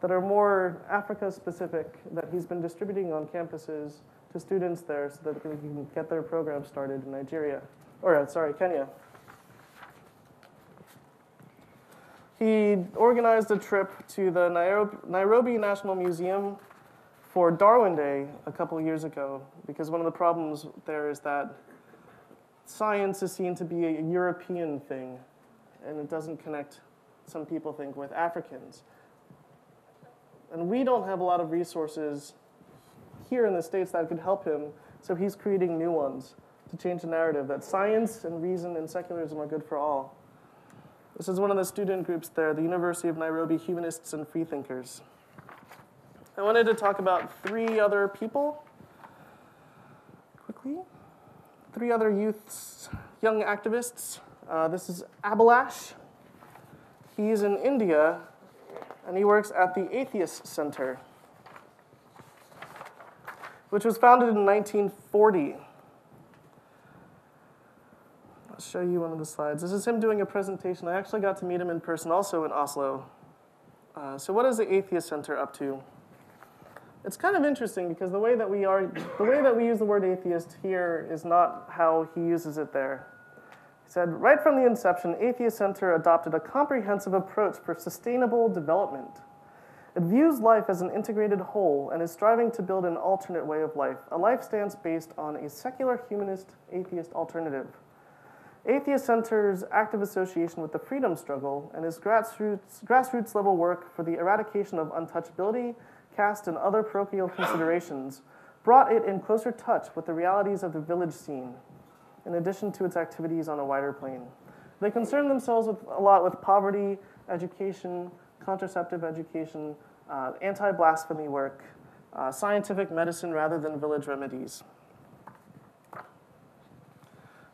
that are more Africa specific that he's been distributing on campuses to students there so that they can get their program started in Nigeria, or uh, sorry, Kenya. He organized a trip to the Nairobi National Museum for Darwin Day a couple years ago because one of the problems there is that science is seen to be a European thing and it doesn't connect, some people think, with Africans. And we don't have a lot of resources here in the States that could help him, so he's creating new ones to change the narrative that science and reason and secularism are good for all. This is one of the student groups there, the University of Nairobi Humanists and Freethinkers. I wanted to talk about three other people quickly. Three other youths, young activists. Uh, this is Abalash. He's in India and he works at the Atheist Center, which was founded in 1940. I'll show you one of the slides. This is him doing a presentation. I actually got to meet him in person also in Oslo. Uh, so, what is the Atheist Center up to? It's kind of interesting because the way that we are, the way that we use the word atheist here is not how he uses it there. Said, right from the inception, Atheist Center adopted a comprehensive approach for sustainable development. It views life as an integrated whole and is striving to build an alternate way of life, a life stance based on a secular humanist atheist alternative. Atheist Center's active association with the freedom struggle and his grassroots, grassroots level work for the eradication of untouchability, caste, and other parochial considerations brought it in closer touch with the realities of the village scene, in addition to its activities on a wider plane. They concern themselves with, a lot with poverty, education, contraceptive education, uh, anti blasphemy work, uh, scientific medicine rather than village remedies.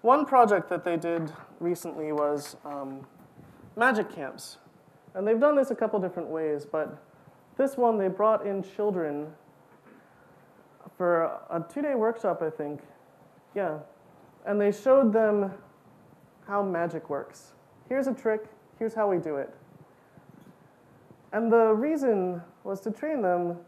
One project that they did recently was um, magic camps. And they've done this a couple different ways, but this one they brought in children for a two day workshop, I think. Yeah. And they showed them how magic works. Here's a trick, here's how we do it. And the reason was to train them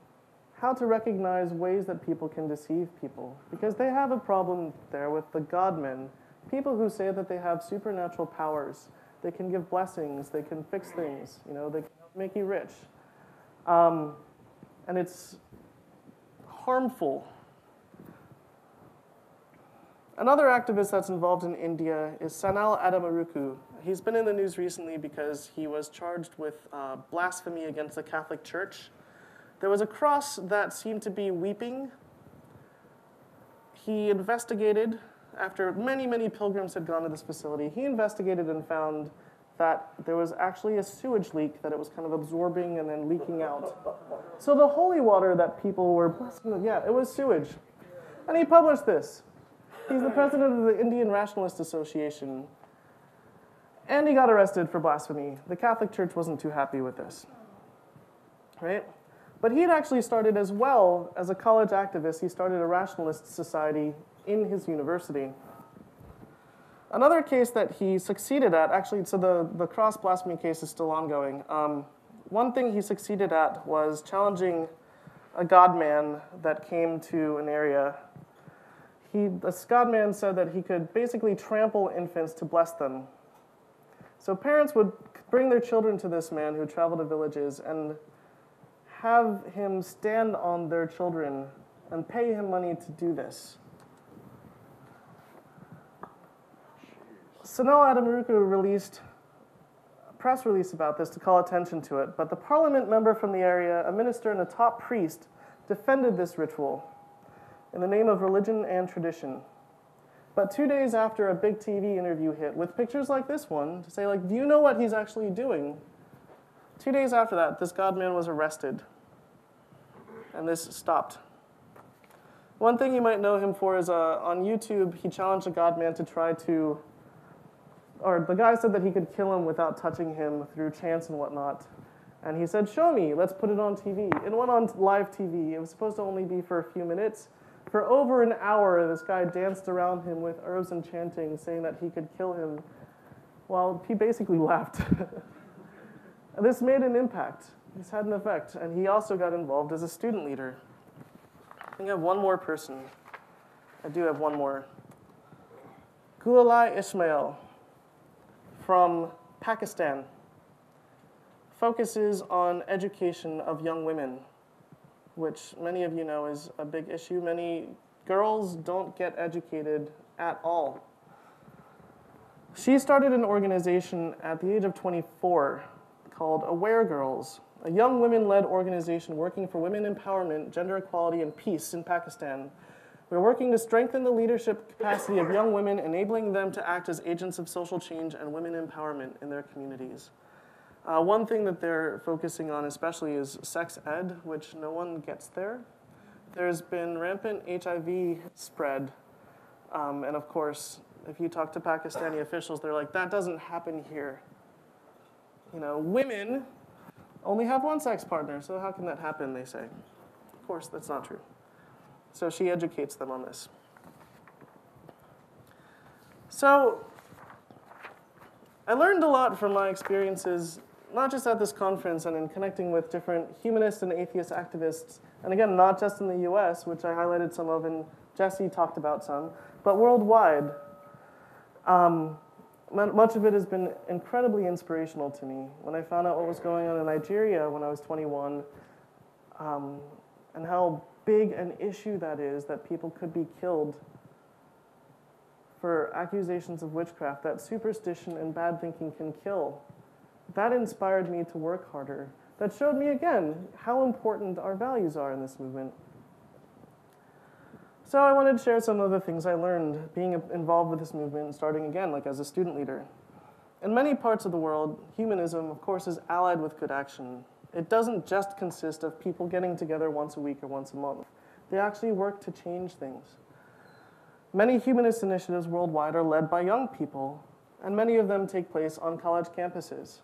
how to recognize ways that people can deceive people. Because they have a problem there with the godmen people who say that they have supernatural powers. They can give blessings, they can fix things, you know, they can make you rich. Um, and it's harmful. Another activist that's involved in India is Sanal Edamaruku. He's been in the news recently because he was charged with uh, blasphemy against the Catholic Church. There was a cross that seemed to be weeping. He investigated after many, many pilgrims had gone to this facility, he investigated and found that there was actually a sewage leak that it was kind of absorbing and then leaking out. So the holy water that people were blessing, yeah, it was sewage. And he published this. He's the president of the Indian Rationalist Association. And he got arrested for blasphemy. The Catholic Church wasn't too happy with this. Right? But he had actually started as well as a college activist, he started a rationalist society in his university. Another case that he succeeded at, actually, so the, the cross blasphemy case is still ongoing. Um, one thing he succeeded at was challenging a godman that came to an area. He, this godman said that he could basically trample infants to bless them. So parents would bring their children to this man who traveled to villages and have him stand on their children and pay him money to do this. Sanal Edamaruku released a press release about this to call attention to it, but the parliament member from the area, a minister and a top priest, defended this ritual in the name of religion and tradition. But two days after a big TV interview hit with pictures like this one to say, like, do you know what he's actually doing? Two days after that, this godman was arrested. And this stopped. One thing you might know him for is uh, on YouTube, he challenged a godman to try to or the guy said that he could kill him without touching him through chance and whatnot. And he said, Show me, let's put it on TV. It went on live TV. It was supposed to only be for a few minutes. For over an hour, this guy danced around him with herbs and chanting, saying that he could kill him. Well, he basically laughed. this made an impact. This had an effect. And he also got involved as a student leader. I think I have one more person. I do have one more. Gulalai Ismail from Pakistan focuses on education of young women, which many of you know is a big issue. Many girls don't get educated at all. She started an organization at the age of 24 called Aware Girls, a young women led organization working for women empowerment, gender equality, and peace in Pakistan we're working to strengthen the leadership capacity of young women, enabling them to act as agents of social change and women empowerment in their communities. Uh, one thing that they're focusing on especially is sex ed, which no one gets there. There's been rampant HIV spread, um, and of course, if you talk to Pakistani officials, they're like, that doesn't happen here. you know, women only have one sex partner, so how can that happen, they say. Of course, that's not true. So she educates them on this. So I learned a lot from my experiences, not just at this conference and in connecting with different humanist and atheist activists, and again, not just in the US, which I highlighted some of and Jesse talked about some, but worldwide. Um, much of it has been incredibly inspirational to me. When I found out what was going on in Nigeria when I was 21, um, and how big an issue that is that people could be killed for accusations of witchcraft, that superstition and bad thinking can kill. That inspired me to work harder. That showed me again how important our values are in this movement. So I wanted to share some of the things I learned being involved with this movement and starting again, like as a student leader. In many parts of the world, humanism, of course, is allied with good action. It doesn't just consist of people getting together once a week or once a month. They actually work to change things. Many humanist initiatives worldwide are led by young people, and many of them take place on college campuses.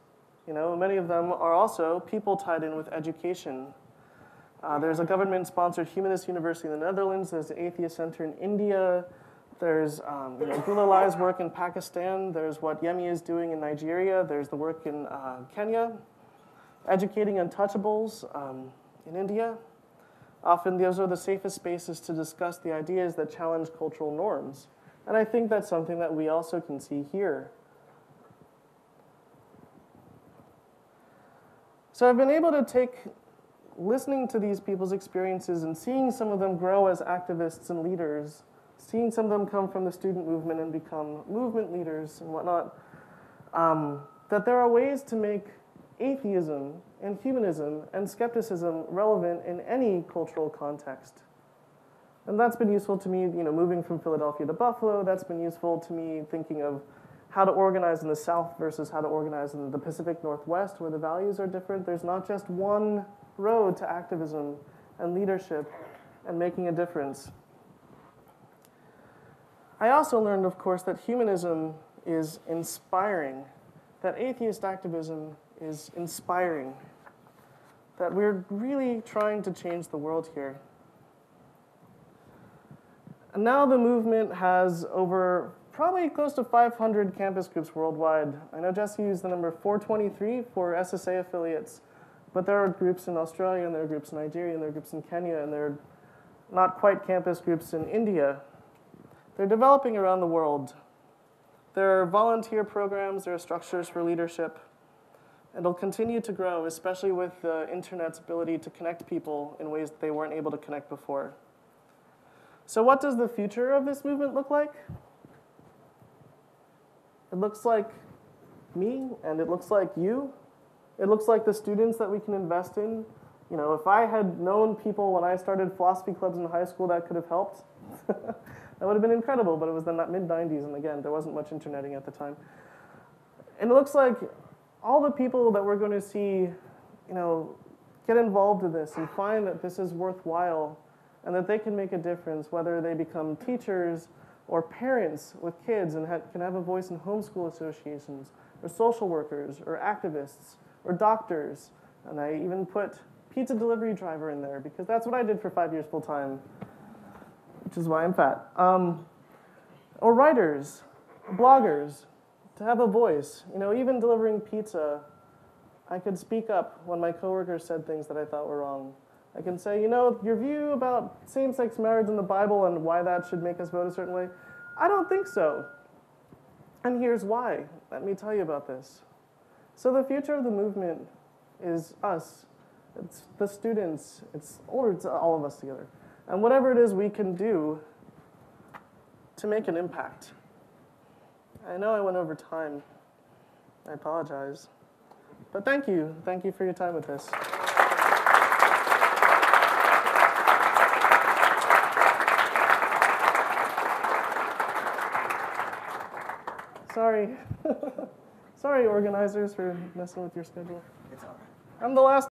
You know, many of them are also people tied in with education. Uh, there's a government-sponsored humanist university in the Netherlands. There's the Atheist Center in India. There's um, you know, Gulalai's work in Pakistan. There's what Yemi is doing in Nigeria. There's the work in uh, Kenya, educating untouchables um, in India. Often those are the safest spaces to discuss the ideas that challenge cultural norms. And I think that's something that we also can see here. So I've been able to take listening to these people's experiences and seeing some of them grow as activists and leaders, seeing some of them come from the student movement and become movement leaders and whatnot, um, that there are ways to make atheism and humanism and skepticism relevant in any cultural context. And that's been useful to me, you know, moving from Philadelphia to Buffalo. That's been useful to me thinking of how to organize in the South versus how to organize in the Pacific Northwest, where the values are different. There's not just one road to activism and leadership and making a difference. I also learned, of course, that humanism is inspiring, that atheist activism is inspiring, that we're really trying to change the world here. And now the movement has over probably close to 500 campus groups worldwide. I know Jesse used the number 423 for SSA affiliates, but there are groups in Australia, and there are groups in Nigeria, and there are groups in Kenya, and there are not quite campus groups in India. They're developing around the world. There are volunteer programs, there are structures for leadership. And it'll continue to grow, especially with the internet's ability to connect people in ways that they weren't able to connect before. So, what does the future of this movement look like? It looks like me, and it looks like you. It looks like the students that we can invest in. You know, if I had known people when I started philosophy clubs in high school that could have helped, that would have been incredible, but it was in the mid 90s, and again, there wasn't much interneting at the time. And it looks like all the people that we're going to see, you know, get involved in this and find that this is worthwhile and that they can make a difference, whether they become teachers or parents with kids and ha- can have a voice in homeschool associations, or social workers, or activists, or doctors. And I even put pizza delivery driver in there because that's what I did for five years full time, which is why I'm fat. Um, or writers, bloggers, to have a voice. You know, even delivering pizza, I could speak up when my coworkers said things that I thought were wrong. I can say, you know, your view about same sex marriage in the Bible and why that should make us vote a certain way, I don't think so. And here's why. Let me tell you about this. So, the future of the movement is us, it's the students, it's, it's all of us together. And whatever it is we can do to make an impact. I know I went over time. I apologize. But thank you. Thank you for your time with this. Sorry. Sorry, organizers, for messing with your schedule. It's all right. I'm the last